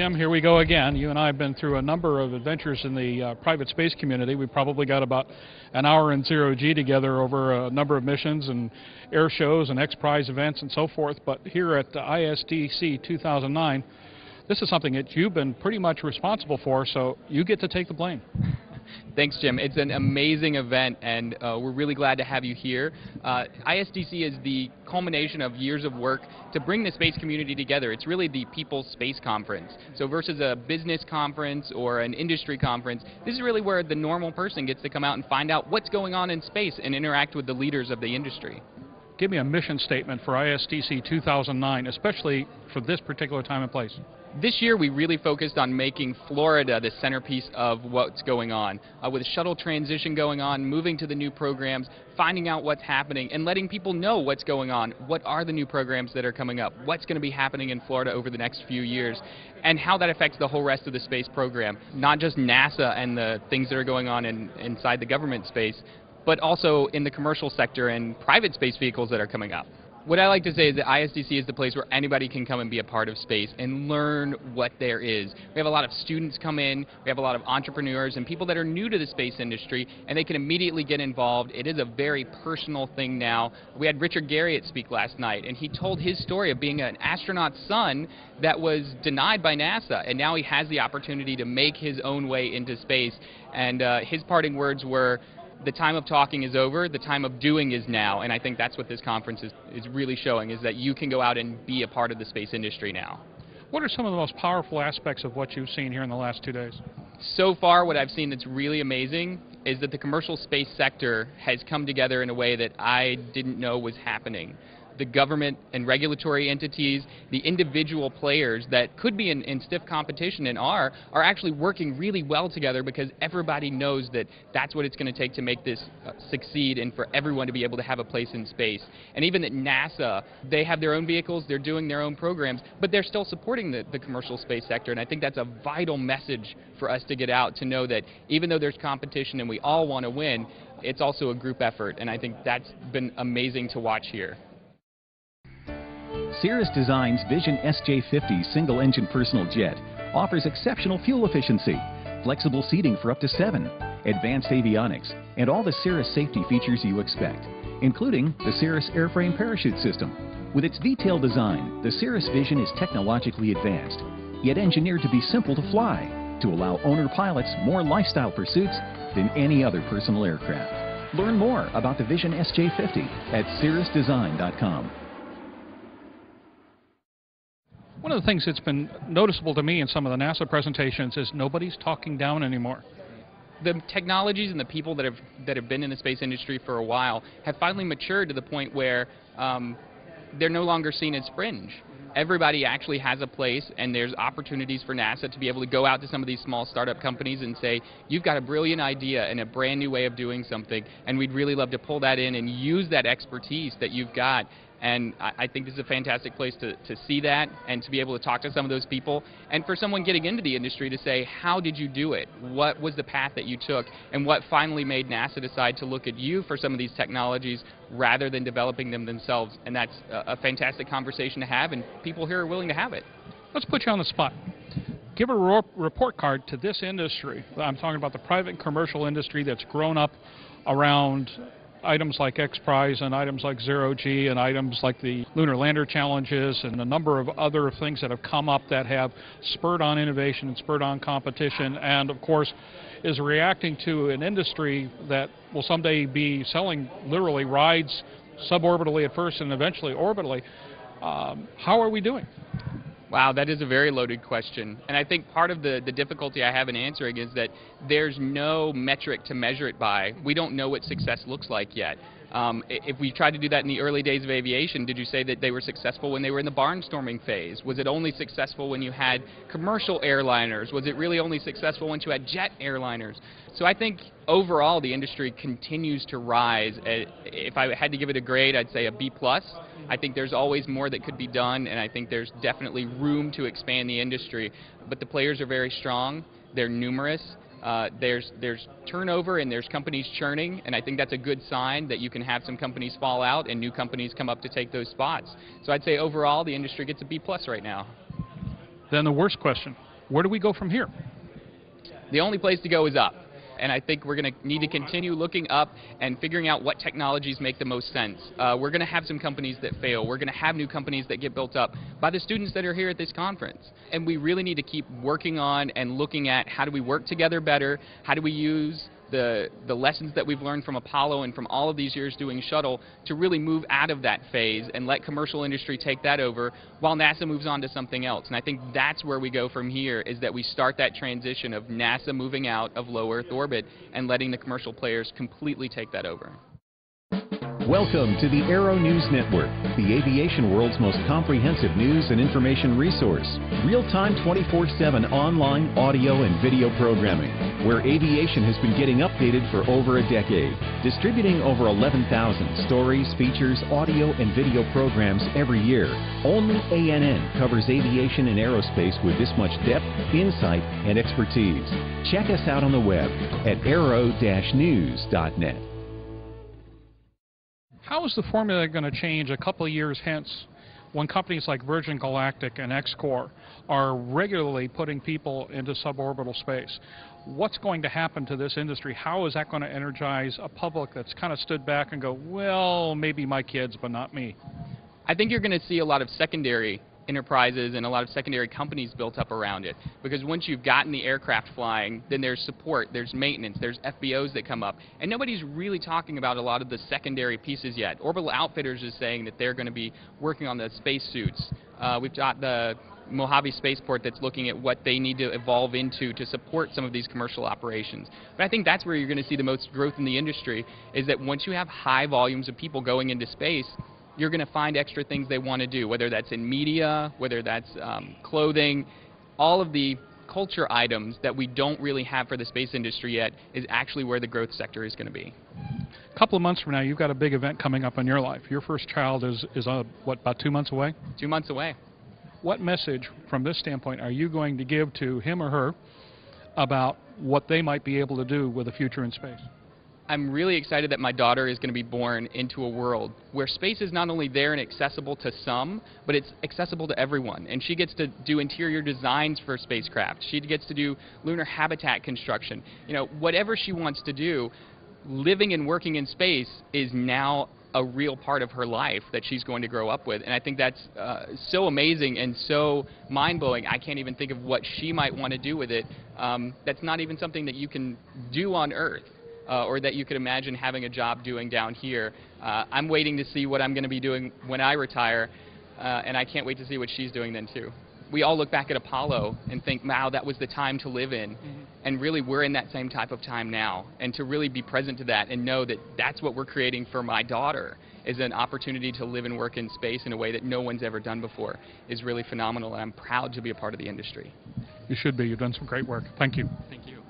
Tim, here we go again. You and I have been through a number of adventures in the uh, private space community. We've probably got about an hour in zero G together over a number of missions and air shows and X Prize events and so forth. But here at the ISDC 2009, this is something that you've been pretty much responsible for, so you get to take the blame. Thanks, Jim. It's an amazing event, and uh, we're really glad to have you here. Uh, ISDC is the culmination of years of work to bring the space community together. It's really the People's Space Conference. So versus a business conference or an industry conference, this is really where the normal person gets to come out and find out what's going on in space and interact with the leaders of the industry. Give me a mission statement for ISDC 2009, especially for this particular time and place. This year, we really focused on making Florida the centerpiece of what's going on. Uh, with shuttle transition going on, moving to the new programs, finding out what's happening, and letting people know what's going on. What are the new programs that are coming up? What's going to be happening in Florida over the next few years? And how that affects the whole rest of the space program. Not just NASA and the things that are going on in, inside the government space, but also in the commercial sector and private space vehicles that are coming up. What I like to say is that ISDC is the place where anybody can come and be a part of space and learn what there is. We have a lot of students come in, we have a lot of entrepreneurs and people that are new to the space industry, and they can immediately get involved. It is a very personal thing now. We had Richard Garriott speak last night, and he told his story of being an astronaut's son that was denied by NASA, and now he has the opportunity to make his own way into space. And uh, his parting words were, the time of talking is over, the time of doing is now, and I think that's what this conference is, is really showing, is that you can go out and be a part of the space industry now. What are some of the most powerful aspects of what you've seen here in the last two days? So far, what I've seen that's really amazing is that the commercial space sector has come together in a way that I didn't know was happening the government and regulatory entities, the individual players that could be in, in, stiff competition and are, are actually working really well together because everybody knows that that's what it's going to take to make this uh, succeed and for everyone to be able to have a place in space. And even at NASA, they have their own vehicles, they're doing their own programs, but they're still supporting the, the commercial space sector. And I think that's a vital message for us to get out to know that even though there's competition and we all want to win, it's also a group effort. And I think that's been amazing to watch here. Cirrus Design's Vision SJ50 single-engine personal jet offers exceptional fuel efficiency, flexible seating for up to seven, advanced avionics, and all the Cirrus safety features you expect, including the Cirrus airframe parachute system. With its detailed design, the Cirrus Vision is technologically advanced, yet engineered to be simple to fly, to allow owner pilots more lifestyle pursuits than any other personal aircraft. Learn more about the Vision SJ50 at cirrusdesign.com. One of the things that's been noticeable to me in some of the NASA presentations is nobody's talking down anymore. The technologies and the people that have that have been in the space industry for a while have finally matured to the point where um, they're no longer seen as fringe. Everybody actually has a place, and there's opportunities for NASA to be able to go out to some of these small startup companies and say, You've got a brilliant idea and a brand new way of doing something, and we'd really love to pull that in and use that expertise that you've got and I, I think this is a fantastic place to, to see that and to be able to talk to some of those people. And for someone getting into the industry to say, how did you do it? What was the path that you took? And what finally made NASA decide to look at you for some of these technologies rather than developing them themselves? And that's a, a fantastic conversation to have, and people here are willing to have it. Let's put you on the spot give a report card to this industry. I'm talking about the private and commercial industry that's grown up around items like X Prize and items like Zero G and items like the Lunar Lander Challenges and a number of other things that have come up that have spurred on innovation and spurred on competition and of course is reacting to an industry that will someday be selling literally rides suborbitally at first and eventually orbitally. Um, how are we doing? Wow, that is a very loaded question. And I think part of the, the difficulty I have in answering is that there's no metric to measure it by. We don't know what success looks like yet. Um, if we tried to do that in the early days of aviation, did you say that they were successful when they were in the barnstorming phase? Was it only successful when you had commercial airliners? Was it really only successful once you had jet airliners? So I think overall the industry continues to rise. Uh, if I had to give it a grade, I'd say a B plus. I think there's always more that could be done, and I think there's definitely room to expand the industry. But the players are very strong. They're numerous. Uh, there's there's turnover and there's companies churning, and I think that's a good sign that you can have some companies fall out and new companies come up to take those spots. So I'd say overall the industry gets a B plus right now. Then the worst question: Where do we go from here? The only place to go is up. And I think we're going to need to continue looking up and figuring out what technologies make the most sense. Uh, we're going to have some companies that fail. We're going to have new companies that get built up by the students that are here at this conference. And we really need to keep working on and looking at how do we work together better? How do we use the, the lessons that we've learned from Apollo and from all of these years doing shuttle to really move out of that phase and let commercial industry take that over while NASA moves on to something else. And I think that's where we go from here is that we start that transition of NASA moving out of low Earth orbit and letting the commercial players completely take that over. Welcome to the Aero News Network, the aviation world's most comprehensive news and information resource. Real-time 24-7 online audio and video programming, where aviation has been getting updated for over a decade. Distributing over 11,000 stories, features, audio, and video programs every year. Only ANN covers aviation and aerospace with this much depth, insight, and expertise. Check us out on the web at aero-news.net. How is the formula going to change a couple of years hence when companies like Virgin Galactic and Xcor are regularly putting people into suborbital space? What's going to happen to this industry? How is that going to energize a public that's kind of stood back and go, well, maybe my kids, but not me? I think you're going to see a lot of secondary enterprises and a lot of secondary companies built up around it. Because once you've gotten the aircraft flying, then there's support, there's maintenance, there's FBOs that come up. And nobody's really talking about a lot of the secondary pieces yet. Orbital Outfitters is saying that they're going to be working on the spacesuits. Uh, we've got the Mojave Spaceport that's looking at what they need to evolve into to support some of these commercial operations. But I think that's where you're going to see the most growth in the industry is that once you have high volumes of people going into space, you're going to find extra things they want to do, whether that's in media, whether that's um, clothing, all of the culture items that we don't really have for the space industry yet is actually where the growth sector is going to be. A couple of months from now, you've got a big event coming up in your life. Your first child is, is uh, what, about two months away? Two months away. What message, from this standpoint, are you going to give to him or her about what they might be able to do with a future in space? I'm really excited that my daughter is going to be born into a world where space is not only there and accessible to some, but it's accessible to everyone. And she gets to do interior designs for spacecraft. She gets to do lunar habitat construction. You know, whatever she wants to do, living and working in space is now a real part of her life that she's going to grow up with. And I think that's uh, so amazing and so mind blowing. I can't even think of what she might want to do with it. Um, that's not even something that you can do on Earth uh, or that you could imagine having a job doing down here. Uh, I'm waiting to see what I'm going to be doing when I retire, uh, and I can't wait to see what she's doing then too. We all look back at Apollo and think, wow, that was the time to live in. Mm-hmm. And really, we're in that same type of time now. And to really be present to that and know that that's what we're creating for my daughter is an opportunity to live and work in space in a way that no one's ever done before is really phenomenal. And I'm proud to be a part of the industry. You should be. You've done some great work. Thank you. Thank you.